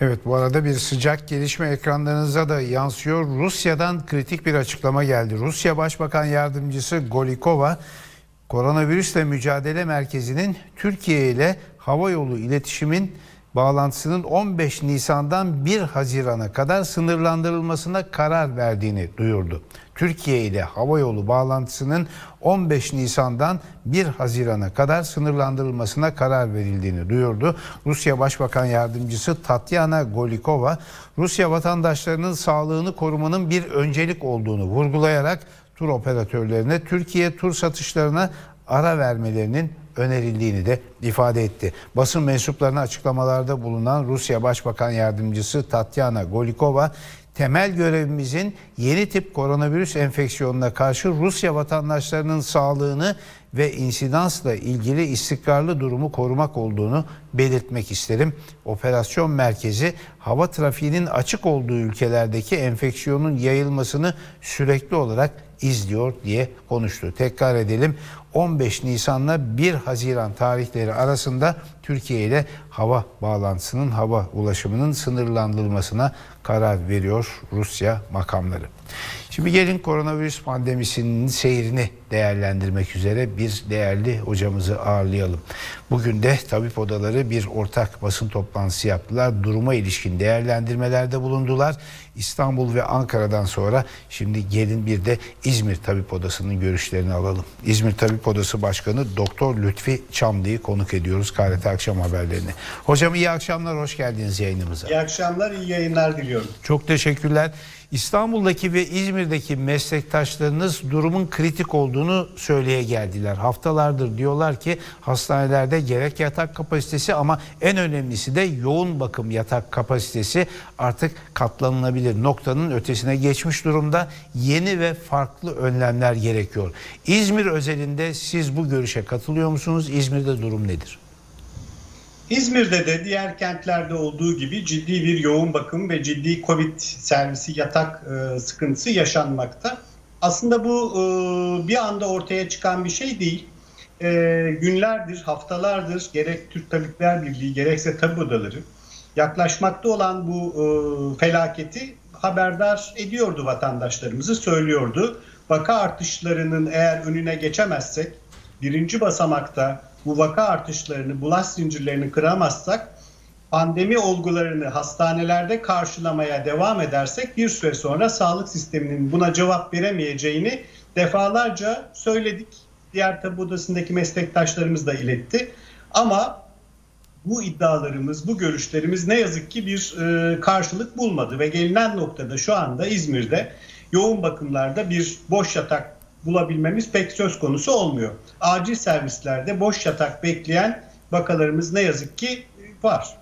Evet bu arada bir sıcak gelişme ekranlarınıza da yansıyor. Rusya'dan kritik bir açıklama geldi. Rusya Başbakan Yardımcısı Golikova koronavirüsle mücadele merkezinin Türkiye ile hava yolu iletişimin bağlantısının 15 Nisan'dan 1 Haziran'a kadar sınırlandırılmasına karar verdiğini duyurdu. Türkiye ile hava yolu bağlantısının 15 Nisan'dan 1 Haziran'a kadar sınırlandırılmasına karar verildiğini duyurdu. Rusya Başbakan Yardımcısı Tatyana Golikova, Rusya vatandaşlarının sağlığını korumanın bir öncelik olduğunu vurgulayarak tur operatörlerine Türkiye tur satışlarına ara vermelerinin önerildiğini de ifade etti. Basın mensuplarına açıklamalarda bulunan Rusya Başbakan Yardımcısı Tatyana Golikova temel görevimizin yeni tip koronavirüs enfeksiyonuna karşı Rusya vatandaşlarının sağlığını ve insidansla ilgili istikrarlı durumu korumak olduğunu belirtmek isterim. Operasyon merkezi hava trafiğinin açık olduğu ülkelerdeki enfeksiyonun yayılmasını sürekli olarak izliyor diye konuştu. Tekrar edelim 15 Nisan'la 1 Haziran tarihleri arasında Türkiye ile hava bağlantısının, hava ulaşımının sınırlandırılmasına karar veriyor Rusya makamları. Şimdi gelin koronavirüs pandemisinin seyrini değerlendirmek üzere bir değerli hocamızı ağırlayalım. Bugün de tabip odaları bir ortak basın toplantısı yaptılar. Duruma ilişkin değerlendirmelerde bulundular. İstanbul ve Ankara'dan sonra şimdi gelin bir de İzmir Tabip Odası'nın görüşlerini alalım. İzmir Tabip Odası Başkanı Doktor Lütfi Çamlı'yı konuk ediyoruz KRT Akşam Haberlerini. Hocam iyi akşamlar, hoş geldiniz yayınımıza. İyi akşamlar, iyi yayınlar diliyorum. Çok teşekkürler. İstanbul'daki ve İzmir'deki meslektaşlarınız durumun kritik olduğunu söyleye geldiler. Haftalardır diyorlar ki hastanelerde gerek yatak kapasitesi ama en önemlisi de yoğun bakım yatak kapasitesi artık katlanılabilir noktanın ötesine geçmiş durumda. Yeni ve farklı önlemler gerekiyor. İzmir özelinde siz bu görüşe katılıyor musunuz? İzmir'de durum nedir? İzmir'de de diğer kentlerde olduğu gibi ciddi bir yoğun bakım ve ciddi Covid servisi yatak e, sıkıntısı yaşanmakta. Aslında bu e, bir anda ortaya çıkan bir şey değil. E, günlerdir, haftalardır gerek Türk Tabipler Birliği gerekse tabip odaları yaklaşmakta olan bu e, felaketi haberdar ediyordu vatandaşlarımızı, söylüyordu. Vaka artışlarının eğer önüne geçemezsek birinci basamakta bu vaka artışlarını, bulaş zincirlerini kıramazsak pandemi olgularını hastanelerde karşılamaya devam edersek bir süre sonra sağlık sisteminin buna cevap veremeyeceğini defalarca söyledik. Diğer tabi odasındaki meslektaşlarımız da iletti. Ama bu iddialarımız, bu görüşlerimiz ne yazık ki bir e, karşılık bulmadı ve gelinen noktada şu anda İzmir'de yoğun bakımlarda bir boş yatak bulabilmemiz pek söz konusu olmuyor. Acil servislerde boş yatak bekleyen vakalarımız ne yazık ki var.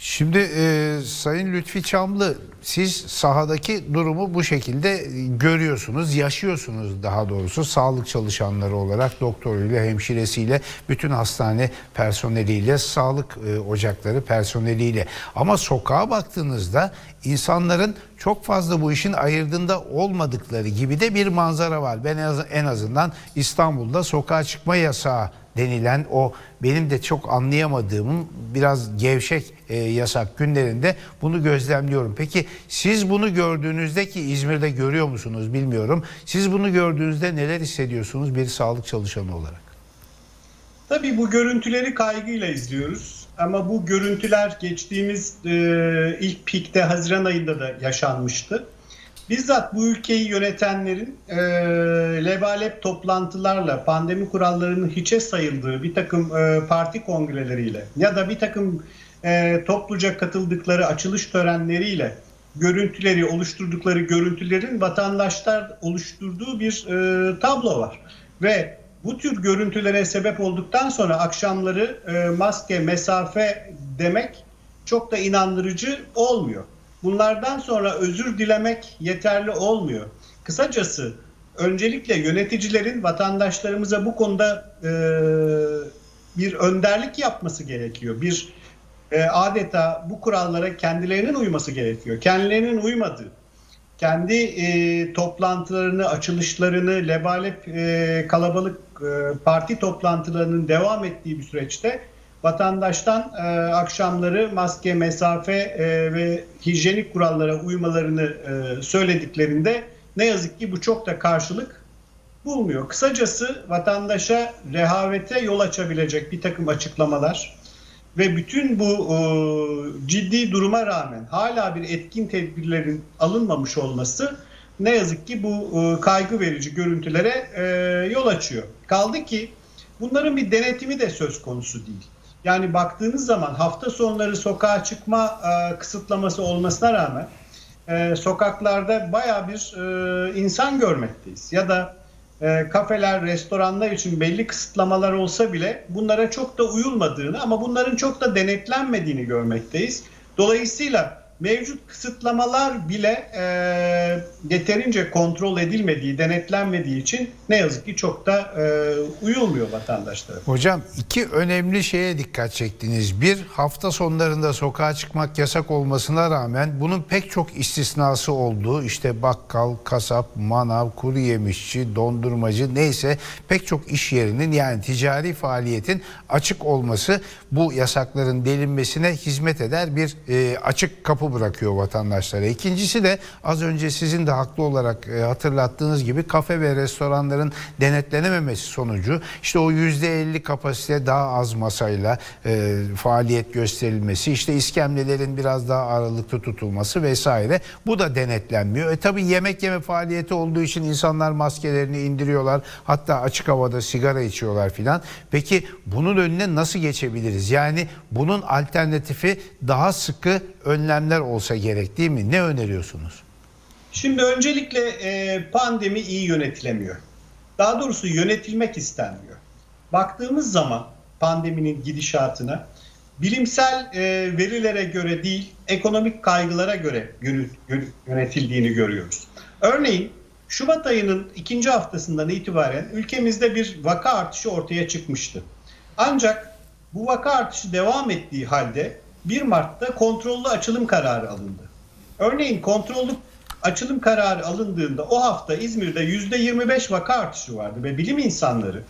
Şimdi e, Sayın Lütfi Çamlı siz sahadaki durumu bu şekilde görüyorsunuz, yaşıyorsunuz daha doğrusu sağlık çalışanları olarak doktoruyla, hemşiresiyle, bütün hastane personeliyle, sağlık e, ocakları personeliyle. Ama sokağa baktığınızda insanların çok fazla bu işin ayırdığında olmadıkları gibi de bir manzara var. Ben en azından İstanbul'da sokağa çıkma yasağı denilen o benim de çok anlayamadığım biraz gevşek e, yasak günlerinde bunu gözlemliyorum. Peki siz bunu gördüğünüzde ki İzmir'de görüyor musunuz bilmiyorum. Siz bunu gördüğünüzde neler hissediyorsunuz bir sağlık çalışanı olarak? Tabii bu görüntüleri kaygıyla izliyoruz. Ama bu görüntüler geçtiğimiz e, ilk pikte Haziran ayında da yaşanmıştı bizzat bu ülkeyi yönetenlerin e, lebalep toplantılarla pandemi kurallarının hiçe sayıldığı bir takım e, parti kongreleriyle ya da bir takım e, topluca katıldıkları açılış törenleriyle görüntüleri oluşturdukları görüntülerin vatandaşlar oluşturduğu bir e, tablo var ve bu tür görüntülere sebep olduktan sonra akşamları e, maske, mesafe demek çok da inandırıcı olmuyor. Bunlardan sonra özür dilemek yeterli olmuyor. Kısacası öncelikle yöneticilerin vatandaşlarımıza bu konuda e, bir önderlik yapması gerekiyor. Bir e, adeta bu kurallara kendilerinin uyması gerekiyor. Kendilerinin uymadığı, kendi e, toplantılarını, açılışlarını, lebalep e, kalabalık e, parti toplantılarının devam ettiği bir süreçte vatandaştan e, akşamları maske, mesafe e, ve hijyenik kurallara uymalarını e, söylediklerinde ne yazık ki bu çok da karşılık bulmuyor. Kısacası vatandaşa rehavete yol açabilecek bir takım açıklamalar ve bütün bu e, ciddi duruma rağmen hala bir etkin tedbirlerin alınmamış olması ne yazık ki bu e, kaygı verici görüntülere e, yol açıyor. Kaldı ki bunların bir denetimi de söz konusu değil. Yani baktığınız zaman hafta sonları sokağa çıkma e, kısıtlaması olmasına rağmen e, sokaklarda baya bir e, insan görmekteyiz. Ya da e, kafeler, restoranlar için belli kısıtlamalar olsa bile bunlara çok da uyulmadığını ama bunların çok da denetlenmediğini görmekteyiz. Dolayısıyla mevcut kısıtlamalar bile e, yeterince kontrol edilmediği, denetlenmediği için ne yazık ki çok da e, uyulmuyor vatandaşlara. Hocam iki önemli şeye dikkat çektiniz. Bir hafta sonlarında sokağa çıkmak yasak olmasına rağmen bunun pek çok istisnası olduğu işte bakkal, kasap, manav, kuru yemişçi, dondurmacı neyse pek çok iş yerinin yani ticari faaliyetin açık olması bu yasakların delinmesine hizmet eder bir e, açık kapı bırakıyor vatandaşlara. İkincisi de az önce sizin de haklı olarak e, hatırlattığınız gibi kafe ve restoranların denetlenememesi sonucu işte o %50 kapasite daha az masayla e, faaliyet gösterilmesi işte iskemlelerin biraz daha aralıklı tutulması vesaire bu da denetlenmiyor. E tabi yemek yeme faaliyeti olduğu için insanlar maskelerini indiriyorlar hatta açık havada sigara içiyorlar filan. Peki bunun önüne nasıl geçebiliriz? Yani bunun alternatifi daha sıkı önlemler olsa gerek değil mi? Ne öneriyorsunuz? Şimdi öncelikle e, pandemi iyi yönetilemiyor. Daha doğrusu yönetilmek istenmiyor. Baktığımız zaman pandeminin gidişatına bilimsel e, verilere göre değil, ekonomik kaygılara göre yönetildiğini görüyoruz. Örneğin Şubat ayının ikinci haftasından itibaren ülkemizde bir vaka artışı ortaya çıkmıştı. Ancak bu vaka artışı devam ettiği halde 1 Mart'ta kontrollü açılım kararı alındı. Örneğin kontrollü açılım kararı alındığında o hafta İzmir'de %25 vaka artışı vardı ve bilim insanları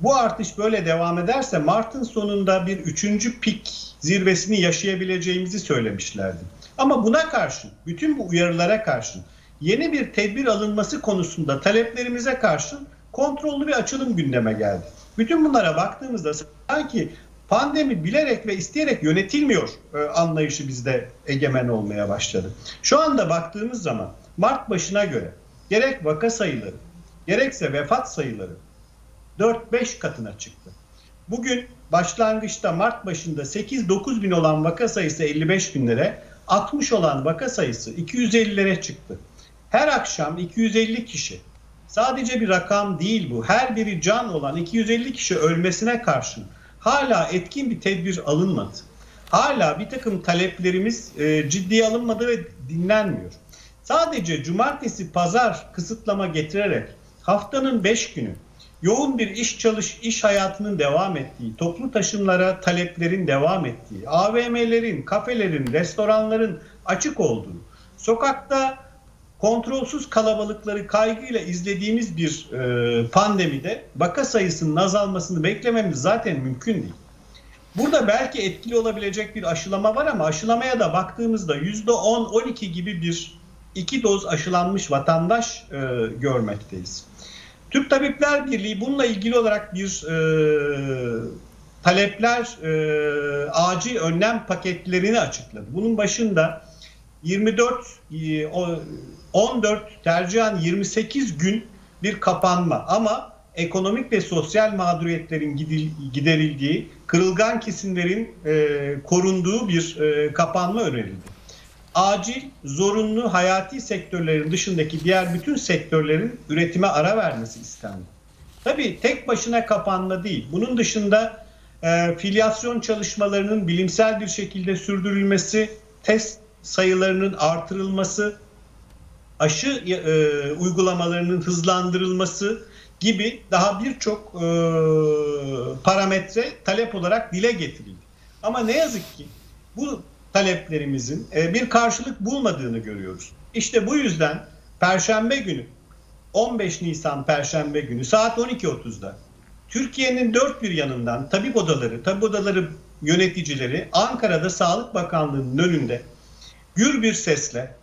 bu artış böyle devam ederse Mart'ın sonunda bir üçüncü pik zirvesini yaşayabileceğimizi söylemişlerdi. Ama buna karşın, bütün bu uyarılara karşın yeni bir tedbir alınması konusunda taleplerimize karşın kontrollü bir açılım gündeme geldi. Bütün bunlara baktığımızda sanki pandemi bilerek ve isteyerek yönetilmiyor e, anlayışı bizde egemen olmaya başladı. Şu anda baktığımız zaman Mart başına göre gerek vaka sayıları gerekse vefat sayıları 4-5 katına çıktı. Bugün başlangıçta Mart başında 8-9 bin olan vaka sayısı 55 binlere, 60 olan vaka sayısı 250'lere çıktı. Her akşam 250 kişi. Sadece bir rakam değil bu. Her biri can olan 250 kişi ölmesine karşın hala etkin bir tedbir alınmadı. Hala bir takım taleplerimiz e, ciddiye alınmadı ve dinlenmiyor. Sadece cumartesi, pazar kısıtlama getirerek haftanın 5 günü yoğun bir iş çalış iş hayatının devam ettiği, toplu taşımlara taleplerin devam ettiği, AVM'lerin, kafelerin, restoranların açık olduğu, sokakta kontrolsüz kalabalıkları kaygıyla izlediğimiz bir e, pandemide vaka sayısının azalmasını beklememiz zaten mümkün değil. Burada belki etkili olabilecek bir aşılama var ama aşılamaya da baktığımızda %10-12 gibi bir iki doz aşılanmış vatandaş e, görmekteyiz. Türk Tabipler Birliği bununla ilgili olarak bir e, talepler e, acil önlem paketlerini açıkladı. Bunun başında 24 14 tercihen 28 gün bir kapanma ama ekonomik ve sosyal mağduriyetlerin giderildiği, kırılgan kesimlerin e, korunduğu bir e, kapanma önerildi. Acil, zorunlu hayati sektörlerin dışındaki diğer bütün sektörlerin üretime ara vermesi istendi. Tabii tek başına kapanma değil. Bunun dışında e, filyasyon çalışmalarının bilimsel bir şekilde sürdürülmesi, test sayılarının artırılması, aşı e, uygulamalarının hızlandırılması gibi daha birçok e, parametre talep olarak dile getirildi. Ama ne yazık ki bu taleplerimizin e, bir karşılık bulmadığını görüyoruz. İşte bu yüzden Perşembe günü 15 Nisan Perşembe günü saat 12.30'da Türkiye'nin dört bir yanından tabip odaları, tabip odaları yöneticileri Ankara'da Sağlık Bakanlığı'nın önünde gür bir sesle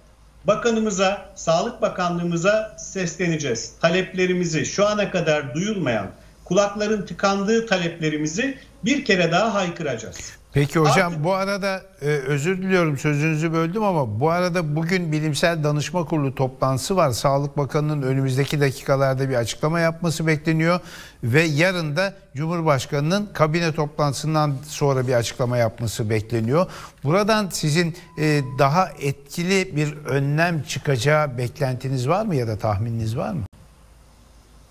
bakanımıza, Sağlık Bakanlığımıza sesleneceğiz. Taleplerimizi şu ana kadar duyulmayan, kulakların tıkandığı taleplerimizi bir kere daha haykıracağız. Peki hocam Artık- bu arada e, özür diliyorum sözünüzü böldüm ama bu arada bugün Bilimsel Danışma Kurulu toplantısı var. Sağlık Bakanı'nın önümüzdeki dakikalarda bir açıklama yapması bekleniyor ve yarın da Cumhurbaşkanı'nın kabine toplantısından sonra bir açıklama yapması bekleniyor. Buradan sizin e, daha etkili bir önlem çıkacağı beklentiniz var mı ya da tahmininiz var mı?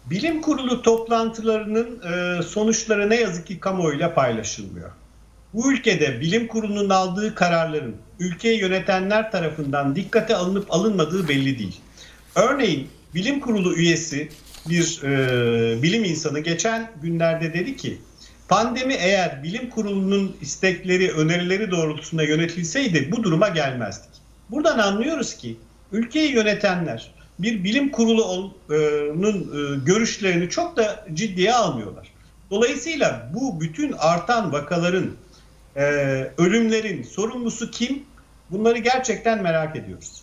Bilim kurulu toplantılarının e, sonuçları ne yazık ki kamuoyuyla paylaşılmıyor. Bu ülkede bilim kurulunun aldığı kararların ülkeyi yönetenler tarafından dikkate alınıp alınmadığı belli değil. Örneğin bilim kurulu üyesi bir e, bilim insanı geçen günlerde dedi ki pandemi eğer bilim kurulunun istekleri, önerileri doğrultusunda yönetilseydi bu duruma gelmezdik. Buradan anlıyoruz ki ülkeyi yönetenler bir bilim kurulunun e, görüşlerini çok da ciddiye almıyorlar. Dolayısıyla bu bütün artan vakaların, e, ölümlerin sorumlusu kim? Bunları gerçekten merak ediyoruz.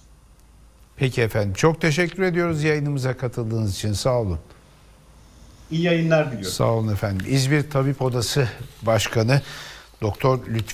Peki efendim çok teşekkür ediyoruz yayınımıza katıldığınız için sağ olun. İyi yayınlar diliyorum. Sağ olun efendim. İzmir Tabip Odası Başkanı Doktor Lütfi